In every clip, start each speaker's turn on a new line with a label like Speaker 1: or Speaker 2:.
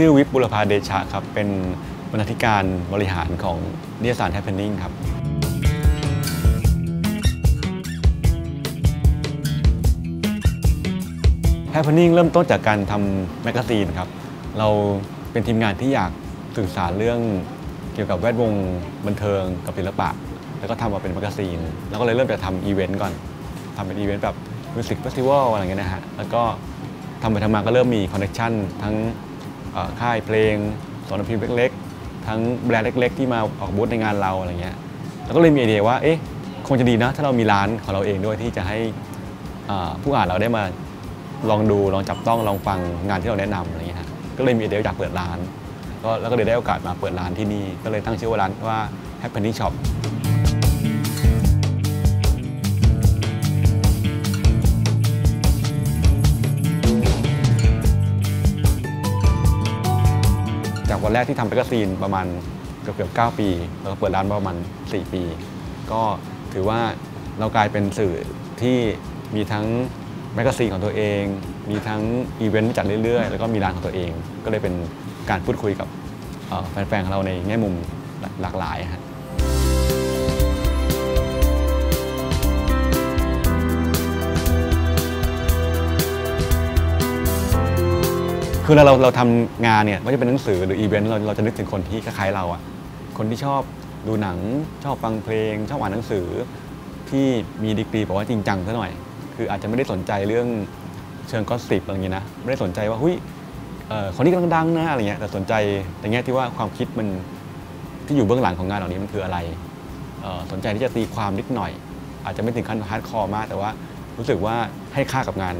Speaker 1: ชื่อวิภว์ บูรพาเดชะครับ เป็นบรรณาธิการบริหารของนิตยสาร Happening ครับ Happening เริ่มต้นจากการทำ magazine ครับ เราเป็นทีมงานที่อยากสื่อสารเรื่องเกี่ยวกับแวดวงบันเทิงกับศิลปะ แล้วก็ทำมาเป็น magazine แล้วก็เลยเริ่มจากทำอีเวนต์ก่อนทำเป็นอีเวนต์แบบ music festival อะไรเงี้ยนะฮะ แล้วก็ทำไปทำมาก็เริ่มมี connection ทั้ง ค่ายเพลงสำนักพิมพ์เล็กๆ ทั้งแบรนด์เล็ก ๆ ที่มาออกบูธในงานเราอะไรเงี้ยแล้วก็เลยมีไอเดียว่าเอ๊ะคงจะดีนะถ้าเรามีร้านของเราเองด้วยที่จะให้ผู้อ่านเราได้มาลองดูลองจับต้องลองฟังงานที่เราแนะนำอะไรเงี้ยก็เลยมีไอเดียอยากเปิดร้านก็แล้วก็เลยได้โอกาสมาเปิดร้านที่นี่ก็เลยตั้งชื่อว่าร้านว่า Happening Shop วันแรกที่ทำ magazine ประมาณเกือบเกือบ9ปี แล้วก็เปิดร้านประมาณ 4 ปี ก็ถือว่าเรากลายเป็นสื่อที่มีทั้ง magazine ของตัวเอง มีทั้งอีเวนต์ที่จัดเรื่อยๆ แล้วก็มีร้านของตัวเอง ก็เลยเป็นการพูดคุยกับแฟนๆของเราในแง่มุมหลากหลายครับ คือเราเราเราทำงานเนี่ยไม่ว่าจะเป็นหนังสือหรืออีเวนต์เราเราจะนึกถึงคนที่คล้ายๆเราอะคนที่ชอบดูหนังชอบฟังเพลง ชอบอ่านหนังสือที่มีดีกรีบอกว่าจริงจังซะหน่อย คืออาจจะไม่ได้สนใจเรื่องเชิง gossip อะไรอย่างงี้นะไม่ได้สนใจว่าอุ๊ยเอ่อคนนี้กำลังดังนะอะไรเงี้ยแต่สนใจในแง่ที่ว่าความคิดมันที่อยู่เบื้องหลังของงานเหล่านี้มันคืออะไรเอ่อสนใจที่จะตีความนิดหน่อย อาจจะไม่ถึงขั้น hardcore มาก แต่ว่ารู้สึกว่าให้ค่ากับงาน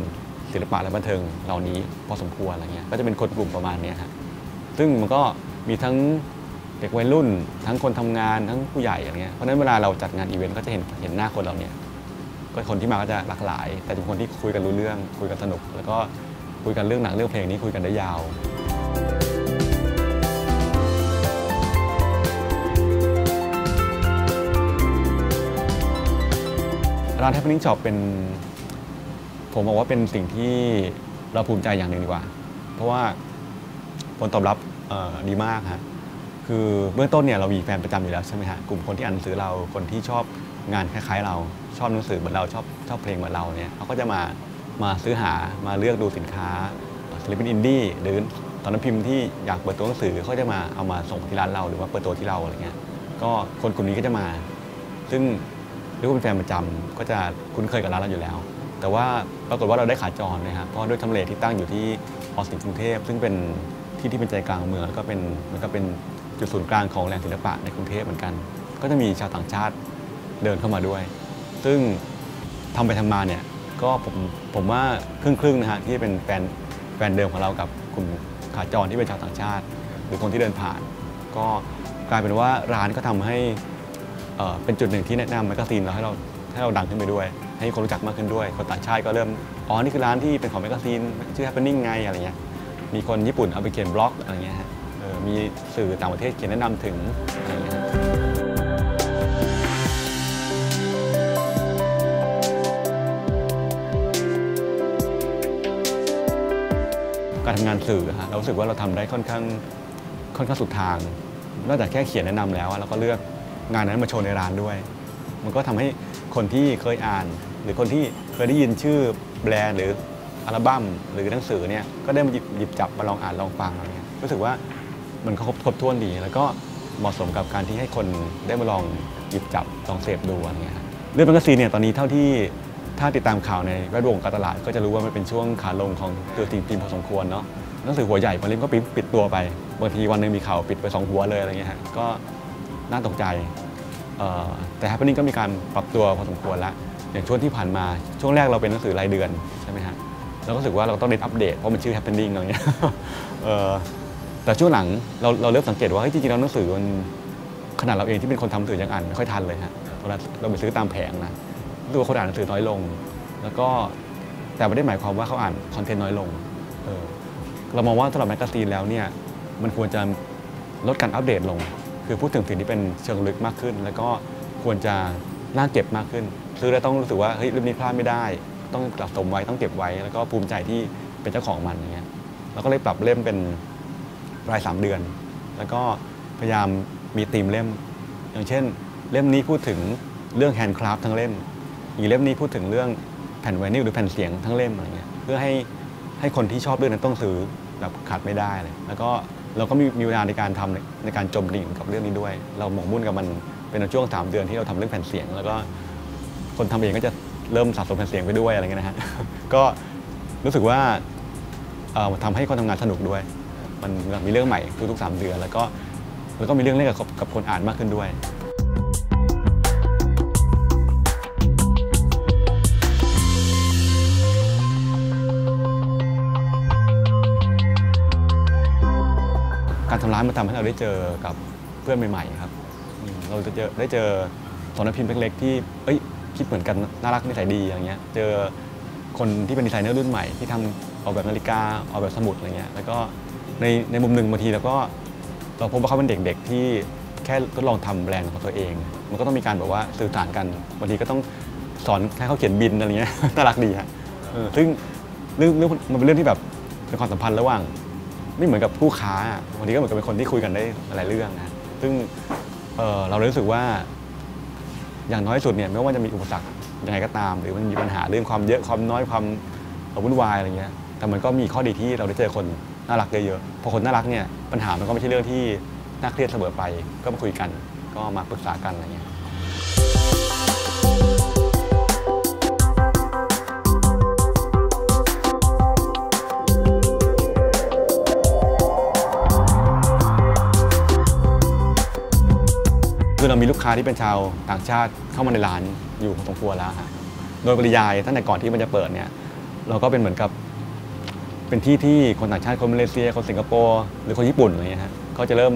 Speaker 1: ศิลปะและบันเทิงเหล่านี้พอสมควรอะไรเงี้ยก็จะเป็นคนกลุ่มประมาณนี้ยฮะซึ่งมันก็มีทั้งเด็กวัยรุ่น ทั้งคนทำงานทั้งผู้ใหญ่อะไรเงี้ยเพราะฉะนั้นเวลาเราจัดงานอีเวนต์ก็จะเห็นเห็นหน้าคนเราเนี่ยก็คนที่มาก็จะหลากหลาย แต่เป็นคนที่คุยกันรู้เรื่อง คุยกันสนุก แล้วก็คุยกันเรื่องหนังเรื่องเพลงนี้คุยกันได้ยาวร้าน Happening Shop เป็น ผมบอกว่าเป็นสิ่งที่เราภูมิใจอย่างหนึ่งดีกว่า เพราะว่าผลตอบรับดีมากฮะคือเบื้องต้นเนี่ยเรามีแฟนประจำอยู่แล้วใช่ไหมฮะกลุ่มคนที่อ่านหนังสือเราคนที่ชอบงานคล้ายๆ เราชอบหนังสือเหมือนเราชอบชอบเพลงเหมือนเราเนี่ยเขาก็จะมามาซื้อหามาเลือกดูสินค้าศิลปินอินดี้หรือตอนนั้นพิมพ์ที่อยากเปิดตัวหนังสือเขาจะมาเอามาส่งที่ร้านเราหรือว่าเปิดตัวที่เราอะไรเงี้ยก็คนกลุ่มนี้ก็จะมา ซึ่งหรือว่าเป็นแฟนประจำก็จะคุ้นเคยกับร้านเราอยู่แล้ว แต่ว่าปรากฏว่าเราได้ขาจรนะครับเพราะด้วยทำเลที่ตั้งอยู่ที่ออสินกรุงเทพ ซึ่งเป็นที่ที่เป็นใจกลางเมืองแล้วก็เป็นมันก็เป็นจุดศูนย์กลางของแหล่งศิลปะในกรุงเทพเหมือนกัน ก็จะมีชาวต่างชาติเดินเข้ามาด้วย ซึ่งทำไปทำมาเนี่ยก็ผมผมว่าครึ่งครึ่งๆนะฮะที่เป็นแฟนแฟนเดิมของเรากับกลุ่มขาจรที่เป็นชาวต่างชาติ หรือคนที่เดินผ่าน ก็กลายเป็นว่าร้านก็ทำให้เอ่อเป็นจุดหนึ่งที่แนะนำ magazine เราให้เราให้เราดังขึ้นไปด้วย ให้คนรู้จักมากขึ้นด้วย คนต่างชาติก็เริ่ม อ๋อ นี่คือร้านที่เป็นของ magazine ชื่อ Happening ไงอะไรเงี้ย มีคนญี่ปุ่นเอาไปเขียนบล็อกอะไรเงี้ยฮะมีสื่อต่างประเทศเขียนแนะนำถึงอะไรเงี้ยการทำงานสื่อฮะเรารู้สึกว่าเราทำได้ค่อนข้างค่อนข้างสุดทาง นอกจากแค่เขียนแนะนำแล้วเราก็เลือกงานนั้นมาโชว์ในร้านด้วย มันก็ทำให้คนที่เคยอ่าน หรือคนที่เคยได้ยินชื่อแบรนด์หรืออัลบั้มหรือหนังสือเนี่ยก็ได้มาหยิบหยิบจับมาลองอ่านลองฟังอะไรเงี้ยรู้สึกว่ามันครบครบถ้วนดี แล้วก็เหมาะสมกับการที่ให้คนได้มาลองหยิบจับลองเสพดูอะไรเงี้ยเรื่อง magazine เนี่ยตอนนี้เท่าที่ถ้าติดตามข่าวในแวดวงการตลาด ก็จะรู้ว่ามันเป็นช่วงขาลงของตัวสิ่งพิมพอสมควรเนาะหนังสือหัวใหญ่บางเล่มก็ปิดปิดตัวไปบางทีวันหนึงมีข่าวปิดไปสองหัวเลยอะไรเงี้ยฮะก็น่าตกใจเอ่อแต่ Happening ก็มีการปรับตัวพอสมควรแล้ว อย่างช่วงที่ผ่านมาช่วงแรกเราเป็นหนังสือรายเดือนใช่ไหมฮะเราก็รู้สึกว่าเราต้องเน้นอัปเดตเพราะมันชื่อ Happening อะไรเงี้ยแต่ช่วงหลังเราเราเริ่มสังเกตว่าเฮ้ยจริงๆแล้วหนังสือมันขนาดเราเองที่เป็นคนทำหนังสือยังอ่านไม่ค่อยทันเลยฮะเวลาเราไปซื้อตามแผงนะรู้สึกว่าคนอ่านหนังสือน้อยลง แล้วก็แต่ไม่ได้หมายความว่าเขาอ่านคอนเทนต์น้อยลงเออเรามองว่าสำหรับแมกกาซีนแล้วเนี่ยมันควรจะลดการอัปเดตลง คือพูดถึงสิ่งที่เป็นเชิงลึกมากขึ้น แล้วก็ควรจะน่าเก็บมากขึ้น ซื้อแล้วต้องรู้สึกว่าเฮ้ยรื่องนี้พลาดไม่ได้ ต้องสะสมไว้ต้องเก็บไว้ แล้วก็ภูมิใจที่เป็นเจ้าของมันอย่างเงี้ยเราก็เลยปรับเล่มเป็นราย 3 เดือน แล้วก็พยายามมีธีมเล่ม อย่างเช่น เล่มนี้พูดถึงเรื่องแฮนด์คราฟทั้งเล่ม อีกเล่มนี้พูดถึงเรื่องแผ่นไวนิลหรือแผ่นเสียงทั้งเล่มอะไรเงี้ยเพื่อให้ให้คนที่ชอบเรื่องนั้นต้องซื้อแบบขาดไม่ได้เลย แล้วก็เราก็มีมีเวลาในการทำในการจมดิ่งกับเรื่องนี้ด้วย เราหมกมุ่นกับมันเป็นช่วง 3 เดือนที่เราทำเรื่องแผ่นเสียง แล้วก็ คนทำเองก็จะเริ่มสะสมแผ่นเสียงไปด้วยอะไรเงี้ยนะฮะ ก็รู้สึกว่าทำให้คนทำงานสนุกด้วย มันมีเรื่องใหม่ทุกๆ3เดือน แล้วก็แล้วก็มีเรื่องเล่นกับกับคนอ่านมากขึ้นด้วยการทำร้ายมันทำให้เราได้เจอกับเพื่อนใหม่ๆครับ เราจะเจอได้เจอสอนพิมพ์เล็กๆที่ เอ้ย คิดเหมือนกันน่ารักนิสัยดีอย่างเงี้ยเจอคนที่เป็นดีไซเนอร์รุ่นใหม่ที่ทำออกแบบนาฬิกาออกแบบสมุดอะไรเงี้ยแล้วก็ในในมุมหนึ่งบางทีเราก็เราพบว่าเขาเป็นเด็กๆที่แค่ทดลองทำแบรนด์ของตัวเอง มันก็ต้องมีการแบบว่าสื่อสารกันบางทีก็ต้องสอนให้เขาเขียนบินอะไรเงี้ยน่ารักดีฮะซึ่งเรื่องเรื่องมันเป็นเรื่องที่แบบเป็นความสัมพันธ์ระหว่างไม่เหมือนกับผู้ค้าบางทีก็เหมือนกับเป็นคนที่คุยกันได้หลายเรื่องนะซึ่งเเราเลยรู้สึกว่า อย่างน้อยสุดเนี่ยไม่ว่าจะมีอุปสรรคยังไงก็ตาม หรือมันมีปัญหาเรื่องความเยอะความน้อยความวุ่นวายอะไรเงี้ยแต่มันก็มีข้อดีที่เราได้เจอคนน่ารักเยอะๆพอคนน่ารักเนี่ยปัญหามันก็ไม่ใช่เรื่องที่น่าเครียดเสมอไปก็มาคุยกัน ก็มาปรึกษากันอะไรเงี้ย เรามีลูกค้าที่เป็นชาวต่างชาติเข้ามาในร้านอยู่พอสมควรแล้วฮะโดยปริยายตั้งแต่ก่อนที่มันจะเปิดเนี่ยเราก็เป็นเหมือนกับเป็นที่ที่คนต่างชาติคนมาเลเซียคนสิงคโปร์หรือคนญี่ปุ่นอะไรเงี้ยฮะเขาจะเริ่ม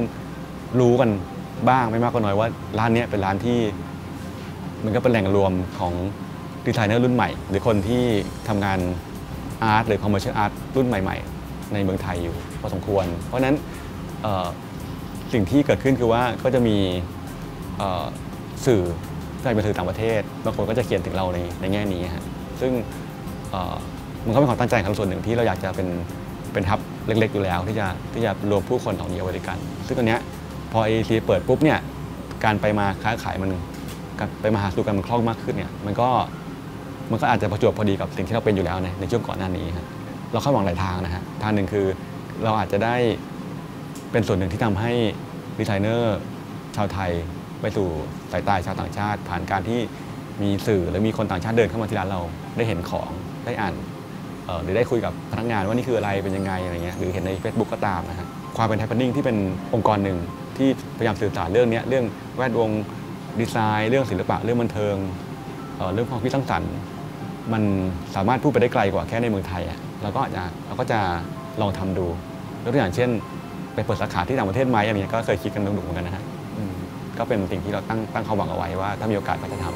Speaker 1: รู้กันบ้างไม่มากก็น้อยว่าร้านนี้เป็นร้านที่มันก็เป็นแหล่งรวมของดีไซเนอร์รุ่นใหม่ หรือคนที่ทำงาน art หรือ commercial art รุ่นใหม่ ๆ ในเมืองไทยอยู่พอสมควร เพราะฉะนั้นสิ่งที่เกิดขึ้นคือว่าก็จะมี สื่อที่เป็นสื่อต่างประเทศบางคนก็จะเขียนถึงเราในในแง่นี้ฮะซึ่งมันก็เป็นความตั้งใจของส่วนหนึ่งที่เราอยากจะเป็นเป็นฮับเล็กๆอยู่แล้ว ที่จะที่จะรวมผู้คนเหล่านี้เอาว้ด้วยกัน ซึ่งตอนนี้พอ AEC เปิดปุ๊บเนี่ยการไปมาค้าขายมันไปมาหาสู่กันมันคล่องมากขึ้นเนี่ยมันก็มันก็อาจจะประจวบพอดีกับสิ่งที่เราเป็นอยู่แล้วในในช่วงก่อนหน้านี้ฮะเราคาดหวังหลายทางนะฮะทางหนึ่งคือเราอาจจะได้เป็นส่วนหนึ่งที่ทำให้ดีไซเนอร์ชาวไทย ไปสู่สายตาชาวต่างชาติ ผ่านการที่มีสื่อหรือมีคนต่างชาติเดินเข้ามาที่ร้านเราได้เห็นของได้อ่านหรือได้คุยกับพนักงานว่านี่คืออะไรเป็นยังไงอะไรเงี้ยหรือเห็นใน Facebook ก็ตามนะฮะความเป็นไทปนิ่งที่เป็นองค์กรหนึ่งที่พยายามสื่อสารเรื่องนี้เรื่องแวดวงดีไซน์ เรื่องศิลปะเรื่องบันเทิงเเรื่องความคิดสร้างสรรค์มันสามารถพูดไปได้ไกลกว่าแค่ในเมืองไทยอะเราก็อาจจะเราก็จะลองทำดูยกตัวอย่างเช่น ไปเปิดสาขาที่ต่างประเทศไหมอะไรเงี้ยก็เคยคิดกันดุๆเหมือนกันนะฮะ ก็เป็นสิ่งที่เราตั้งตั้งความหวังเอาไว้ว่า ถ้ามีโอกาสก็จะทำ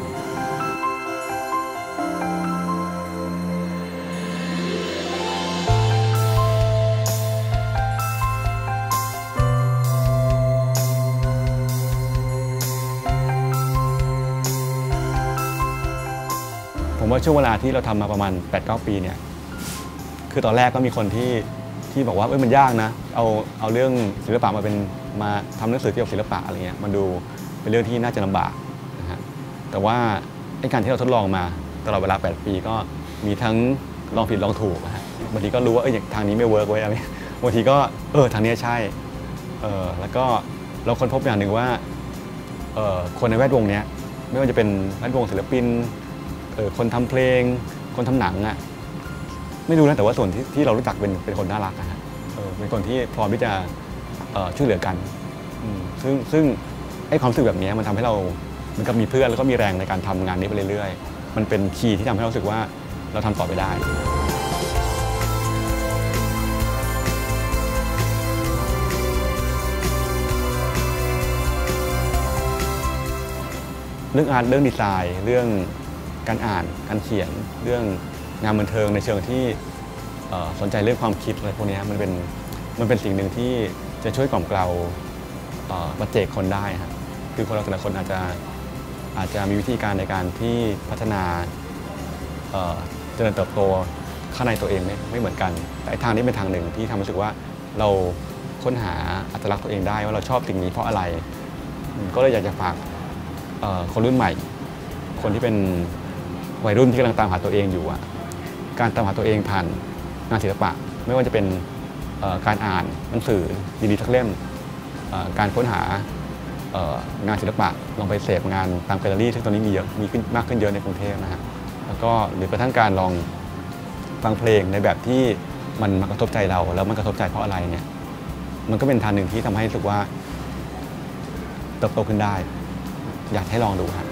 Speaker 1: ผมว่าช่วงเวลาที่เราทำมาประมาณ8-9ปีเนี่ย คือตอนแรกก็มีคนที่ที่บอกว่าเอ้ยมันยากนะ เอาเอาเรื่องศิลปะมาเป็นมาทำหนังสือเกี่ยวกับศิลปะอะไรเงี้ยมันดู เป็นเรื่องที่น่าจะลำบากนะฮะแต่ว่าไอ้การที่เราทดลองมาตลอดเวลา 8 ปีก็มีทั้งลองผิดลองถูกนะฮะบางทีก็รู้ว่าเอออย่างทางนี้ไม่เวิร์กไว้ยอะไรบางทีก็เออทางนี้ใช่เออแล้วก็เราค้นพบอย่างหนึ่งว่าเออคนในแวดวงเนี้ยไม่ว่าจะเป็นแวดวงศิลปินเออคนทำเพลง คนทำหนังอะไม่รู้นะแต่ว่าส่วนที่ที่เรารู้จักเป็นเป็นคนน่ารักนะฮะเออเป็นคนที่พร้อมที่จะเออช่วยเหลือกันอืมซึ่งซึ่ง ไอ้ความรู้สึกแบบนี้มันทำให้เรามันกับมีเพื่อนแล้วก็มีแรงในการทำงานนี้ไปเรื่อยๆ มันเป็นคีย์ที่ทำให้เรารู้สึกว่าเราทำต่อไปได้เรื่องอาร์ตเรื่องดีไซน์เรื่องการอ่านการเขียน เรื่องงานบันเทิงในเชิงที่สนใจเรื่องความคิดอะไรพวกนี้มันเป็นมันเป็นสิ่งหนึ่งที่จะช่วยกล่อมเกลาปัจเจกคนได้ครับ คือคนเราแต่ละคนอาจจะอาจจะมีวิธีการในการที่พัฒนาเจริญเติบโตข้างในตัวเองไม่ไม่เหมือนกัน แต่ทางนี้เป็นทางหนึ่งที่ทำให้รู้สึกว่าเราค้นหาอัตลักษณ์ตัวเองได้ว่าเราชอบสิ่งนี้เพราะอะไร ก็เลยอยากจะฝากคนรุ่นใหม่ คนที่เป็นวัยรุ่นที่กำลังตามหาตัวเองอยู่อะการตามหาตัวเองผ่านงานศิลปะ ไม่ว่าจะเป็นการอ่านหนังสือดีๆสักเล่มการค้นหา งานศิลปะลองไปเสพงานตามแกลเลอรี่ที่ตอนนี้มีเยอะมีขึ้นมากขึ้นเยอะในกรุงเทพนะฮะแล้วก็หรือกระทั่งการลองฟังเพลงในแบบที่มันมากระทบใจเรา แล้วมันกระทบใจเพราะอะไรเนี่ยมันก็เป็นทางหนึ่งที่ทำให้รู้สึกว่าเติบโตขึ้นได้ อยากให้ลองดูครับ